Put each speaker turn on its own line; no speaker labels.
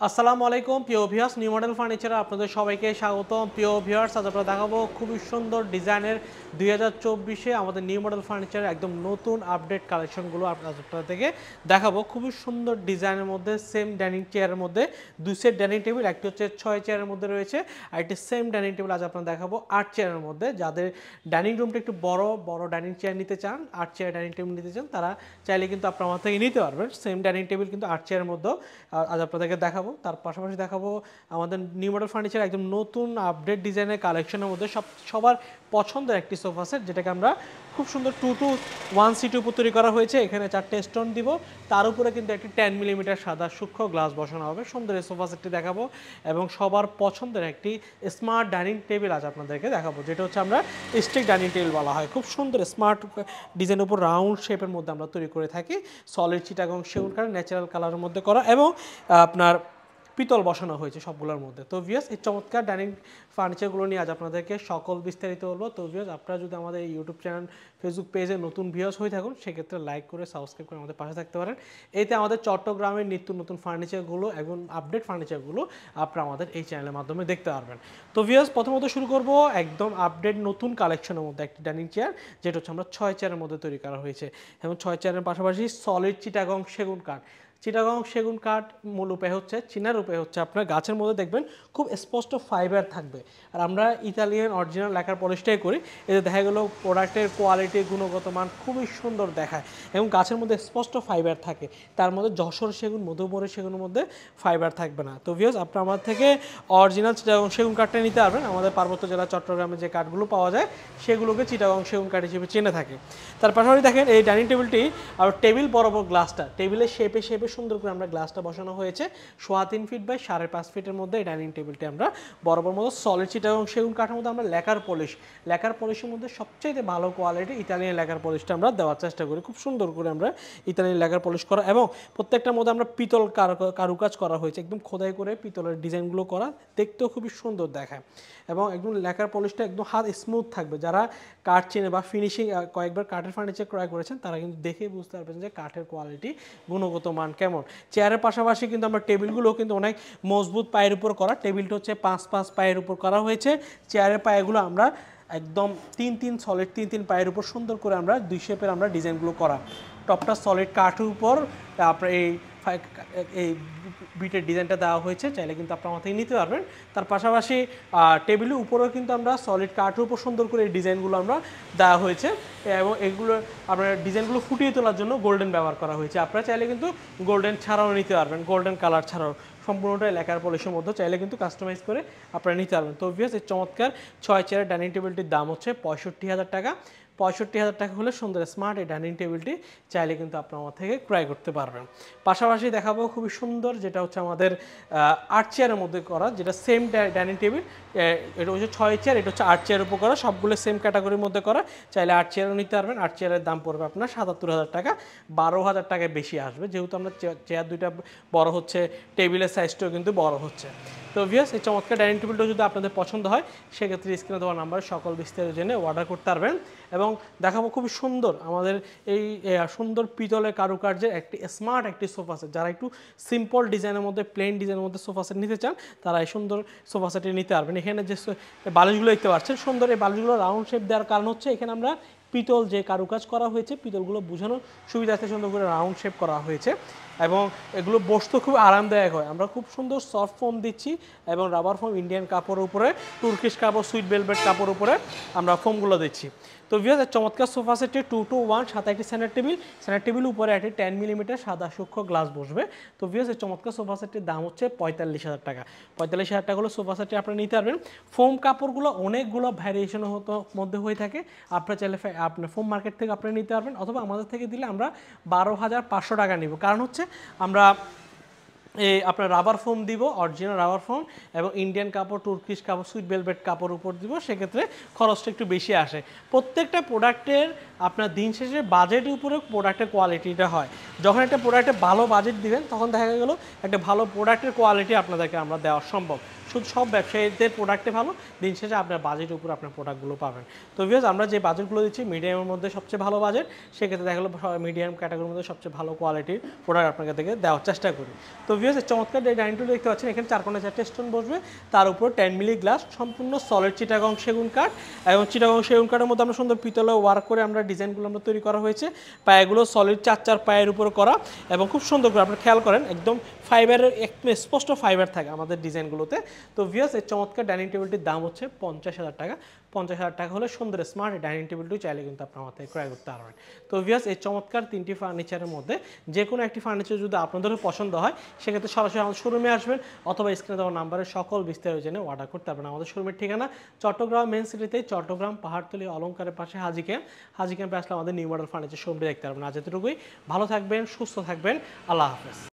আসসালামু আলাইকুম, প্রিয় ভিউয়ার্স নিউ মডেল ফার্নিচারে আপনাদের সবাইকে স্বাগতম। প্রিয় ভিউয়ার্স আজ আমরা দেখাবো খুবই সুন্দর ডিজাইনের দুই হাজার চব্বিশে আমাদের নিউ মডেল ফার্নিচারের একদম নতুন আপডেট কালেকশনগুলো আপনাদের থেকে দেখাবো। খুবই সুন্দর ডিজাইনের মধ্যে সেম ডাইনিং চেয়ারের মধ্যে, দুই সেট ডাইনিং টেবিল একটি হচ্ছে ছয় চেয়ারের মধ্যে রয়েছে, আর একটি সেম ডাইনিং টেবিল আজ আপনার দেখাবো আট চেয়ারের মধ্যে। যাদের ডাইনিং রুমটা একটু বড় বড় ডাইনিং চেয়ার নিতে চান, আট চেয়ার ডাইনিং টেবিল নিতে চান, তারা চাইলে কিন্তু আপনার আমার থেকে নিতে পারবেন। সেম ডাইনিং টেবিল কিন্তু আট চেয়ারের মধ্যেও আজ আপনাদেরকে দেখাবো। তার পাশাপাশি দেখাবো আমাদের নিউ মডেল ফার্নিচার একদম নতুন আপডেট ডিজাইনের কালেকশনের মধ্যে সব সবার পছন্দের একটি সোফা সেট যেটাকে আমরা খুব সুন্দর টু টু ওয়ান সিটের উপর তৈরি করা হয়েছে। এখানে চারটে স্টোন দিব। তার উপরে কিন্তু একটি টেন মিলিমিটার সাদা সূক্ষ্ম গ্লাস বসানো হবে। সুন্দর এই সোফা সেটটি দেখাবো এবং সবার পছন্দের একটি স্মার্ট ডাইনিং টেবিল আজ আপনাদেরকে দেখাবো, যেটা হচ্ছে আমরা স্টিক ডাইনিং টেবিল বলা হয়। খুব সুন্দর স্মার্ট ডিজাইনের উপর রাউন্ড শেপের মধ্যে আমরা তৈরি করে থাকি। সলিড চিটাগং সেগুন কালার ন্যাচারাল কালারের মধ্যে করা এবং আপনার পিতল বসানো হয়েছে সবগুলোর মধ্যে। তো ভিয়াস এই চমৎকার ডাইনিং ফার্নিচারগুলো নিয়ে আজ আপনাদেরকে সকল বিস্তারিত বলব। তো ভিয়াস আপনারা যদি আমাদের ইউটিউব চ্যানেল ফেসবুক পেজে নতুন ভিউয়ার্স হয়ে থাকুন, সেক্ষেত্রে লাইক করে সাবস্ক্রাইব করে আমাদের পাশে থাকতে পারেন। এতে আমাদের চট্টগ্রামের নিত্য নতুন ফার্নিচারগুলো এবং আপডেট ফার্নিচারগুলো আপনারা আমাদের এই চ্যানেলের মাধ্যমে দেখতে পারবেন। তো ভিয়াস প্রথমত শুরু করব একদম আপডেট নতুন কালেকশনের মধ্যে একটি ডাইনিং চেয়ার যেটা হচ্ছে আমরা ছয় চেয়ারের মধ্যে তৈরি করা হয়েছে। এবং ছয় চেয়ারের পাশাপাশি সলিড চিটাগং সেগুন কাঠ চিটাগং সেগুন কাঠ মূল উপায় হচ্ছে, চীনার উপায় হচ্ছে আপনার গাছের মধ্যে দেখবেন খুব স্পষ্ট ফাইবার থাকবে। আর আমরা ইতালিয়ান অরিজিনাল লেখার পলিশটাই করি এতে দেখা গেলো প্রোডাক্টের কোয়ালিটি গুণগত মান খুবই সুন্দর দেখায় এবং গাছের মধ্যে স্পষ্ট ফাইবার থাকে। তার মধ্যে যশোর সেগুন মধুমরে সেগুনের মধ্যে ফাইবার থাকবে না। তো ভিউস আপনার আমার থেকে অরিজিনাল চিটাগং সেগুন কাঠটা নিতে পারবেন। আমাদের পার্বত্য জেলা চট্টগ্রামে যে কাঠগুলো পাওয়া যায়, সেগুলোকে চিটাগং সেগুন কাঠ হিসেবে চেনে থাকে। তার পাশাপাশি দেখেন এই ডাইনিং টেবিলটি আর টেবিল বরাবর গ্লাসটা টেবিলের শেপে শেপে সুন্দর করে আমরা গ্লাসটা বসানো হয়েছে। সোয়া তিন ফিট বাই সাড়ে পাঁচ ফিটের মধ্যে এই ডাইনিং টেবিলটি আমরা বরাবর মতো সলিড এবং সেগুন কাঠের মধ্যে আমরা লেকার পলিশ লেকার পলিশের মধ্যে সবচেয়ে ভালো কোয়ালিটি ইতালিয়ান লেকার পলিশটা আমরা দেওয়ার চেষ্টা করি। খুব সুন্দর করে আমরা ইতালিয়ান লেকার পলিশ করা এবং প্রত্যেকটার মধ্যে আমরা পিতল কারু- কারুকাজ করা হয়েছে। একদম খোদাই করে পিতলের ডিজাইনগুলো করা দেখতেও খুবই সুন্দর দেখায় এবং একদম লেকার পলিশটা একদম হাত স্মুথ থাকবে। যারা কাঠ চেনে বা ফিনিশিং কয়েকবার কাঠের ফার্নিচার ক্রয় করেছেন, তারা কিন্তু দেখে বুঝতে পারবেন যে কাঠের কোয়ালিটি গুণগত মান কেমন? চেয়ারের পাশাপাশি কিন্তু আমরা টেবিলগুলো কিন্তু অনেক মজবুত পায়ের উপর করা। টেবিলটা হচ্ছে পাঁচ পাঁচ পায়ের উপর করা হয়েছে। চেয়ারের পায়েগুলো আমরা একদম তিন তিন সলিড তিন তিন পায়ের উপর সুন্দর করে আমরা দুই শেপের আমরা ডিজাইনগুলো করা। টপটা সলিড কাঠের উপর, তারপরে এই এই বিটের ডিজাইনটা দেওয়া হয়েছে, চাইলে কিন্তু আপনার মাথায় নিতে পারবেন। তার পাশাপাশি টেবিলের উপরেও কিন্তু আমরা সলিড কাঠের উপর সুন্দর করে এই ডিজাইনগুলো আমরা দেওয়া হয়েছে এবং এগুলো, আপনার ডিজাইনগুলো ফুটিয়ে তোলার জন্য গোল্ডেন ব্যবহার করা হয়েছে। আপনারা চাইলে কিন্তু গোল্ডেন ছাড়াও নিতে পারবেন গোল্ডেন কালার ছাড়াও। সম্পূর্ণটাই লেখার পলিশের মধ্যে চাইলে কিন্তু কাস্টমাইজ করে আপনারা নিতে পারবেন। তো ভিয়াস এই চমৎকার ছয় চেয়ারের ডাইনিং টেবিলটির দাম হচ্ছে পঁয়ষট্টি হাজার টাকা। পঁয়ষট্টি হাজার টাকা হলে সুন্দর স্মার্ট এই ডাইনিং টেবিলটি চাইলে কিন্তু আপনার আমার থেকে ক্রয় করতে পারবেন। পাশাপাশি দেখাবো খুবই সুন্দর যেটা হচ্ছে আমাদের আট চেয়ারের মধ্যে করা, যেটা সেম ডাইনিং টেবিল এটা হচ্ছে ছয় চেয়ার, এটা হচ্ছে আট চেয়ারের উপর করা, সবগুলো সেম ক্যাটাগরির মধ্যে করা। চাইলে আট চেয়ারও নিতে পারবেন আট চেয়ারের দাম পড়বে আপনার সাতাত্তর হাজার টাকা, বারো হাজার টাকায় বেশি আসবে। যেহেতু আমরা চেয়ার দুইটা বড় হচ্ছে, টেবিলের সাইজটাও কিন্তু বড় হচ্ছে। তো ভিয়াস এই চমৎকার ডাইনিং টেবিলটা যদি আপনাদের পছন্দ হয়, সেক্ষেত্রে স্ক্রিনে দেওয়া নাম্বার সকল বিস্তারিত জেনে অর্ডার করতে পারবেন। এবং দেখাবো খুবই সুন্দর আমাদের এই সুন্দর পিতলের কারুকার্যের একটি স্মার্ট একটি সোফা সেট যারা একটু সিম্পল ডিজাইনের মধ্যে প্লেন ডিজাইনের মধ্যে সোফা সেট নিতে চান, তারা এই সুন্দর সোফা সেটটি নিতে পারবেন। এখানে যে বালিশগুলো দেখতে পাচ্ছেন, সুন্দর এই বালিশগুলো রাউন্ড শেপ দেওয়ার কারণ হচ্ছে এখানে আমরা পিতল যে কারুকাজ করা হয়েছে, পিতলগুলো বোঝানোর সুবিধার্থে সুন্দর করে রাউন্ড শেপ করা হয়েছে এবং এগুলো বসতে খুব আরামদায়ক হয়। আমরা খুব সুন্দর সফট ফোম দিচ্ছি এবং রাবার ফোম ইন্ডিয়ান কাপড়ের উপরে তুর্কিশ কাপড় সুইট বেলভেট কাপড়ের উপরে আমরা ফোমগুলো দিচ্ছি। তো ভিয়াস চমৎকার সোফা সেটে টু টু ওয়ান সাথে একটি সেন্টার টেবিল সেন্টার টেবিল উপরে একটি টেন মিলিমিটার সাদা সূক্ষ্ম গ্লাস বসবে। তো এই চমৎকার সোফা সেটটির দাম হচ্ছে পঁয়তাল্লিশ হাজার টাকা। পঁয়তাল্লিশ হাজার টাকা হলো সোফা সেটটি আপনি নিতে পারবেন। ফোম কাপড়গুলো অনেকগুলো ভ্যারিয়েশন হতো, মধ্যে হয়ে থাকে। আপনার চাইলে আপনার ফোম মার্কেট থেকে আপনারা নিতে পারবেন, অথবা আমাদের থেকে দিলে আমরা বারো হাজার পাঁচশো টাকা নিব। কারণ হচ্ছে আমরা এই আপনার রাবার ফোম দিব অরিজিনাল রাবার ফোম এবং ইন্ডিয়ান কাপড় তুর্কিশ কাপড় সুইট বেলভেট কাপড় উপর দিব, সেক্ষেত্রে খরচটা একটু বেশি আসে। প্রত্যেকটা প্রোডাক্টের আপনার দিন শেষে বাজেটের উপরে প্রোডাক্টের কোয়ালিটিটা হয়। যখন একটা প্রোডাক্টে ভালো বাজেট দিবেন, তখন দেখা গেল একটা ভালো প্রোডাক্টের কোয়ালিটি আপনাদেরকে আমরা দেওয়া সম্ভব। শুধু সব ব্যবসায়ীদের প্রোডাক্টে ভালো। দিন শেষে আপনার বাজেটের উপর আপনার প্রোডাক্টগুলো পাবেন। তো ভিউয়ার্স আমরা যে বাজেটগুলো দিচ্ছি মিডিয়ামের মধ্যে সবচেয়ে ভালো বাজেট সেক্ষেত্রে দেখা গেলো মিডিয়াম ক্যাটাগরির মধ্যে সবচেয়ে ভালো কোয়ালিটির প্রোডাক্ট আপনাকে থেকে দেওয়ার চেষ্টা করি। তো ভিউস চমৎকার এই ডাইনিং টেবিল দেখতে পাচ্ছেন, এখানে চার কোণে চারটে স্টোন বসবে। তার উপর টেন মিলি গ্লাস সম্পূর্ণ সলিড চিটাগং সেগুন কাঠ এবং চিটাগং সেগুন কাঠের মধ্যে আমরা সুন্দর পিতলে ওয়ার্ক করে আমরা ডিজাইনগুলো আমরা তৈরি করা হয়েছে। পায়েগুলো সলিড চার চার পায়ের উপর করা এবং খুব সুন্দর করে আপনারা খেয়াল করেন, একদম ফাইবারের একদম স্পষ্ট ফাইবার থাকে আমাদের ডিজাইনগুলোতে তো ভিউস এই চমৎকার ডাইনিং টেবিলটির দাম হচ্ছে পঞ্চাশ হাজার টাকা। পঞ্চাশ হাজার টাকা হলে সুন্দর স্মার্ট ডাইনিং টেবিলটি চাইলে কিন্তু আপনার থেকে ক্রয় করতে পারবেন তো ভিউস এই চমৎকার তিনটি ফার্নিচারের মধ্যে যে কোনো একটি ফার্নিচার যদি আপনাদেরও পছন্দ হয়, সেক্ষেত্রে সরাসরি আমাদের শোরুমে আসবেন অথবা স্ক্রিনে দেওয়া নাম্বারে সকল বিস্তারিত জেনে অর্ডার করতে পারবেন আমাদের শোরুমের ঠিকানা চট্টগ্রাম মেন সিটিতে চট্টগ্রাম, পাহাড়তলি অলঙ্কারের পাশে হাজি ক্যাম্প হাজি ক্যাম্পে আসলে আমাদের নিউ মডেল ফার্নিচার শোরুমটি দেখতে পারবেন। আজ এতটুকুই। ভালো থাকবেন, সুস্থ থাকবেন। আল্লাহ হাফেজ।